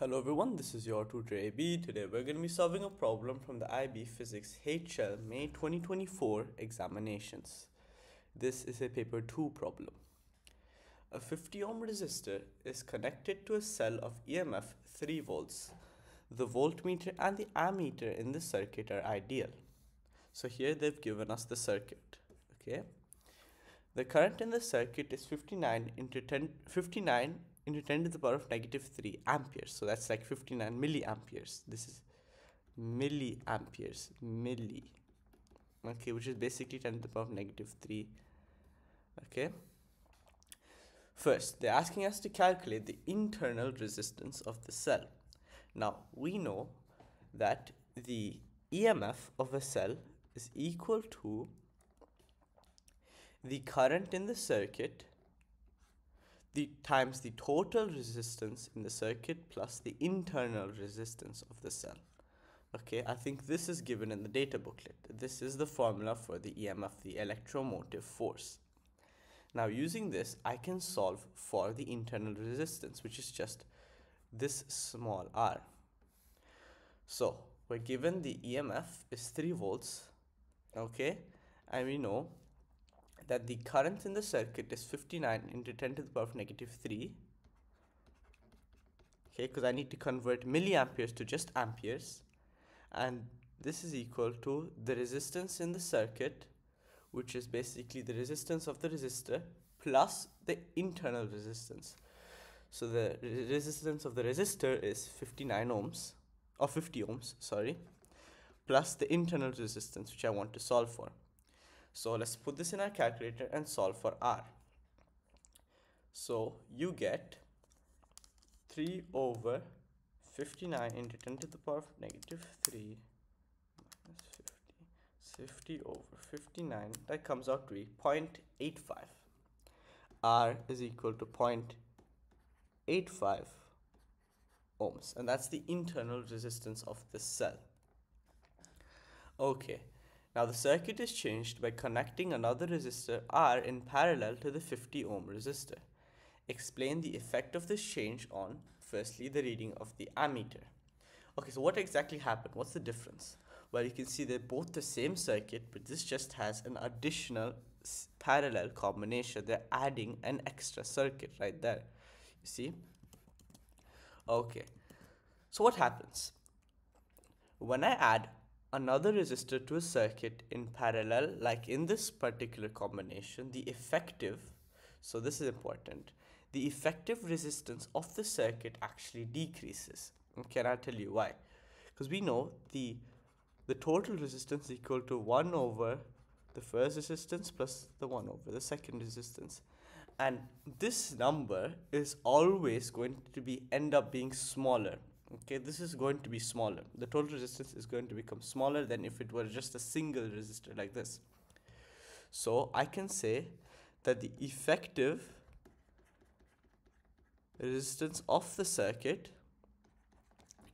Hello everyone, this is your tutor AB. Today we're going to be solving a problem from the IB Physics HL May 2024 examinations. This is a paper 2 problem. A 50 ohm resistor is connected to a cell of EMF 3 volts. The voltmeter and the ammeter in the circuit are ideal. So here they've given us the circuit. Okay. The current in the circuit is 59 into 10 59 into 10 to the power of negative 3 amperes. So that's like 59 milliamperes. This is milliamperes, milli. Okay, which is basically 10 to the power of negative 3. Okay. First, they're asking us to calculate the internal resistance of the cell. Now, we know that the EMF of a cell is equal to the current in the circuit the times the total resistance in the circuit plus the internal resistance of the cell. Okay, I think this is given in the data booklet. This is the formula for the EMF, the electromotive force. Now using this, I can solve for the internal resistance, which is just this small r. So we're given the EMF is 3 volts, okay, and we know that the current in the circuit is 59 into 10 to the power of negative 3 okay because I need to convert milliamperes to just amperes. And this is equal to the resistance in the circuit which is basically the resistance of the resistor plus the internal resistance. So the resistance of the resistor is 59 ohms or 50 ohms sorry plus the internal resistance which I want to solve for so let's put this in our calculator and solve for R. So you get 3 over 59 into 10 to the power of negative 3 minus 50. 50 over 59 that comes out to be 0.85 R is equal to 0.85 ohms and that's the internal resistance of the cell okay now the circuit is changed by connecting another resistor R in parallel to the 50 ohm resistor. Explain the effect of this change on firstly the reading of the ammeter. Okay, so what exactly happened? What's the difference? Well, you can see they're both the same circuit, but this just has an additional parallel combination. They're adding an extra circuit right there. You see? Okay. So what happens? When I add another resistor to a circuit in parallel like in this particular combination the effective so this is important the effective resistance of the circuit actually decreases. And I'll tell you why? Because we know the the total resistance is equal to 1 over the first resistance plus the 1 over the second resistance. And this number is always going to be end up being smaller okay this is going to be smaller. The total resistance is going to become smaller than if it were just a single resistor like this. So I can say that the effective resistance of the circuit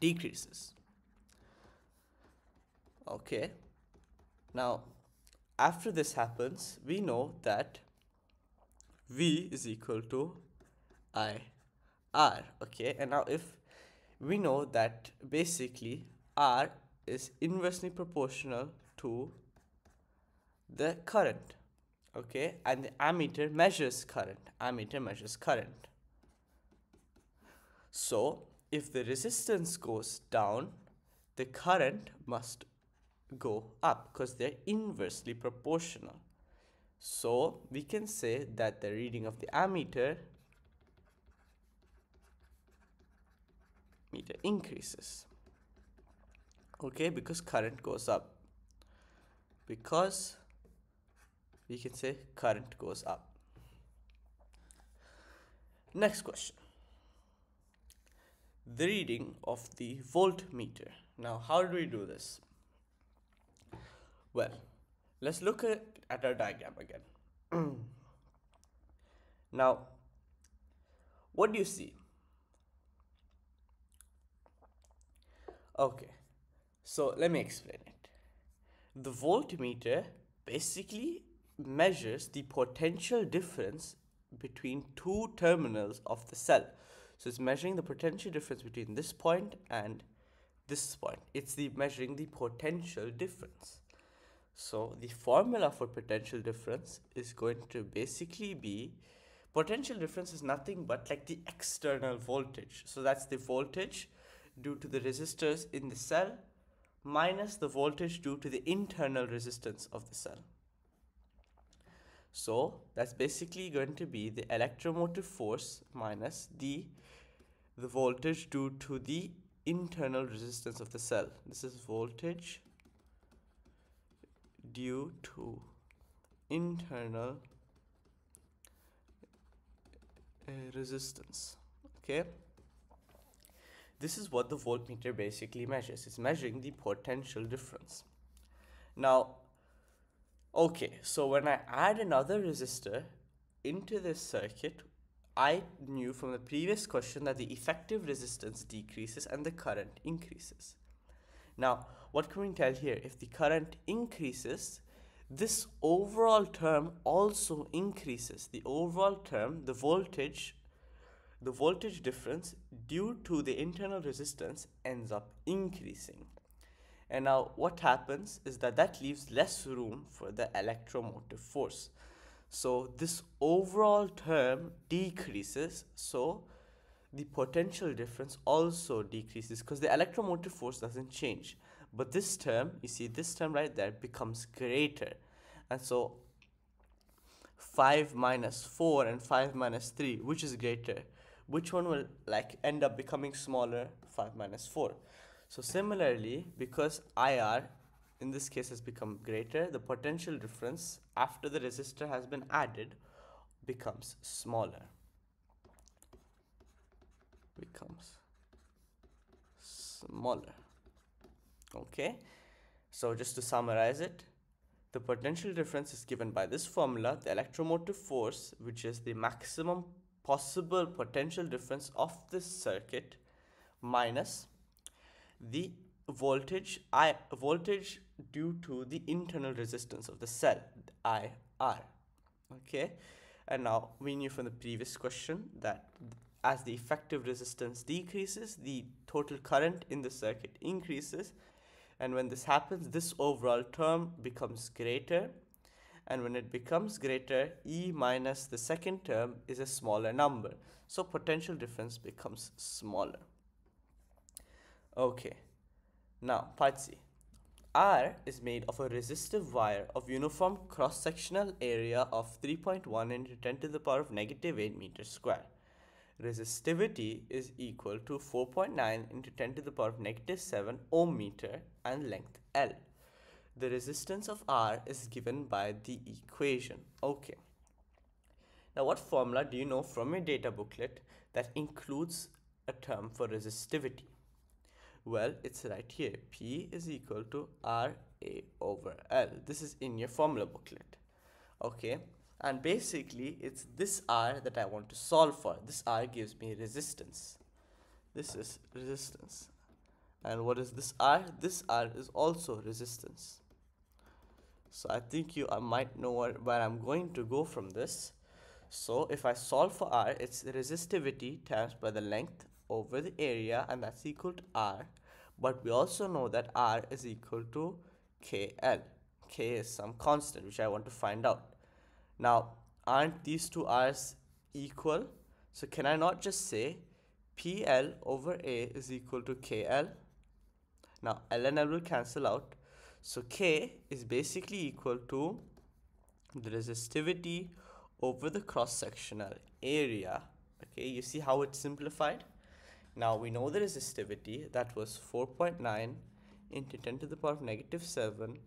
decreases. Okay. Now after this happens we know that V is equal to I R. Okay and now if we know that basically R is inversely proportional to the current okay? And the ammeter measures current. Ammeter measures current. So if the resistance goes down the current must go up because they're inversely proportional. So we can say that the reading of the ammeter meter increases. Okay because current goes up. Because we can say current goes up. Next question. The reading of the voltmeter. Now how do we do this? Well let's look at, at our diagram again. Now what do you see Okay, so let me explain it. The voltmeter basically measures the potential difference between two terminals of the cell. So it's measuring the potential difference between this point and this point. It's the measuring the potential difference. So the formula for potential difference is going to basically be potential difference is nothing but like the external voltage. So that's the voltage due to the resistors in the cell minus the voltage due to the internal resistance of the cell. So that's basically going to be the electromotive force minus the the voltage due to the internal resistance of the cell. This is voltage due to internal uh, resistance. Okay. This is what the voltmeter basically measures. It's measuring the potential difference. Now, okay, so when I add another resistor into this circuit, I knew from the previous question that the effective resistance decreases and the current increases. Now, what can we tell here? If the current increases, this overall term also increases. The overall term, the voltage, the voltage difference due to the internal resistance ends up increasing. And now what happens is that that leaves less room for the electromotive force. So this overall term decreases. So the potential difference also decreases because the electromotive force doesn't change. But this term, you see this term right there becomes greater. And so 5 minus 4 and 5 minus 3, which is greater? Which one will like end up becoming smaller? 5 minus 4. So similarly, because IR in this case has become greater, the potential difference after the resistor has been added becomes smaller. Becomes smaller. Okay, so just to summarize it, the potential difference is given by this formula, the electromotive force, which is the maximum possible potential difference of this circuit minus the voltage I voltage due to the internal resistance of the cell IR okay? And now we knew from the previous question that as the effective resistance decreases the total current in the circuit increases. And when this happens this overall term becomes greater and when it becomes greater E minus the second term is a smaller number so potential difference becomes smaller okay now, part C. R is made of a resistive wire of uniform cross-sectional area of 3.1 into 10 to the power of negative 8 meters square. Resistivity is equal to 4.9 into 10 to the power of negative 7 ohm meter and length L. The resistance of R is given by the equation. Okay. Now what formula do you know from your data booklet that includes a term for resistivity? Well, it's right here. P is equal to RA over L. This is in your formula booklet. Okay. And basically, it's this R that I want to solve for. This R gives me resistance. This is resistance. And what is this R? This R is also resistance. So I think you I might know where, where I'm going to go from this. So if I solve for R, it's resistivity times by the length over the area and that's equal to R but we also know that R is equal to KL. K is some constant which I want to find out. Now aren't these two R's equal? So can I not just say PL over A is equal to KL? Now L and L will cancel out. So K is basically equal to the resistivity over the cross-sectional area. Okay, you see how it's simplified? Now we know the resistivity that was 4.9 into 10 to the power of negative 7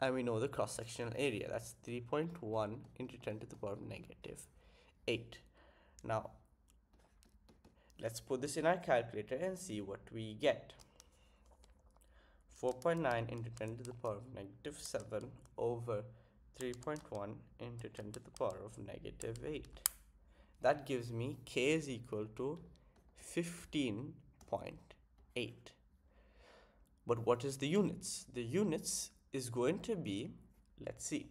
and we know the cross-sectional area that's 3.1 into 10 to the power of negative 8. Now let's put this in our calculator and see what we get. 4.9 into 10 to the power of negative 7 over 3.1 into 10 to the power of negative 8. That gives me k is equal to 15.8 but what is the units? The units is going to be let's see.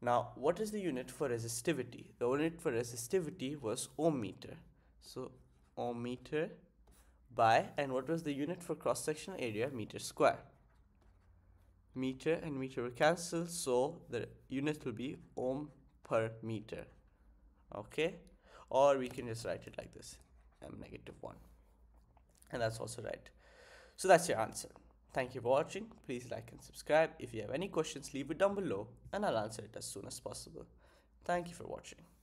Now what is the unit for resistivity? The unit for resistivity was ohm meter so ohm meter by and what was the unit for cross sectional area meter square. Meter and meter will cancel so the unit will be ohm per meter okay? Or we can just write it like this m negative 1 and that's also right. So that's your answer. Thank you for watching. Please like and subscribe. If you have any questions leave it down below and i'll answer it as soon as possible. Thank you for watching